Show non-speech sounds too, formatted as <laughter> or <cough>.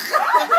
Oh. <laughs>